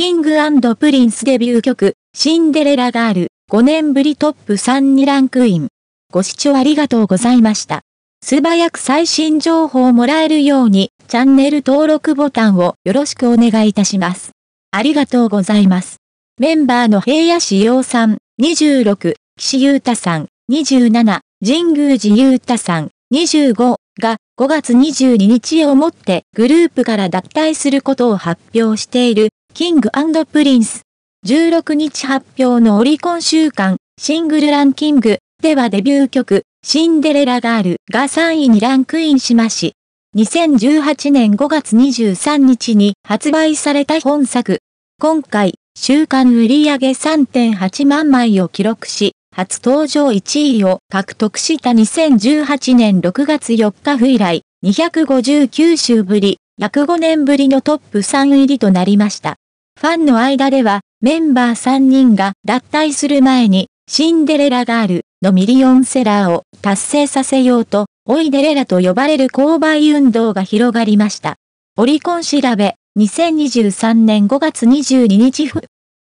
King & Princeデビュー曲、シンデレラガール、5年ぶりトップ3にランクイン。ご視聴ありがとうございました。素早く最新情報をもらえるように、チャンネル登録ボタンをよろしくお願いいたします。ありがとうございます。メンバーの平野紫耀さん、26、岸優太さん、27、神宮寺勇太さん、25が5月22日をもってグループから脱退することを発表している Kingプリンス。16日発表のオリコン週間シングルランキングではデビュー曲シンデレラガールが3位にランクインしまし。2018年5月23日に発売された本作。今回、週間売上3.8万枚を記録し、初登場1位を獲得した2018年6月4日以来、259週ぶり、約5年ぶりのトップ3入りとなりました。ファンの間では、メンバー3人が脱退する前に、シンデレラガールのミリオンセラーを達成させようと、オイデレラと呼ばれる購買運動が広がりました。オリコン調べ、2023年5月22日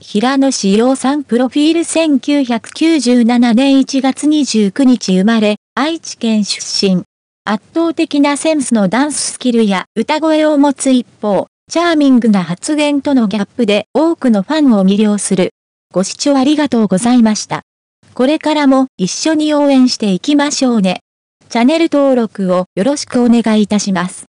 平野志陽さんプロフィール1997年1月29日生まれ、愛知県出身。圧倒的なセンスのダンススキルや歌声を持つ一方、チャーミングな発言とのギャップで多くのファンを魅了する。ご視聴ありがとうございました。これからも一緒に応援していきましょうね。チャンネル登録をよろしくお願いいたします。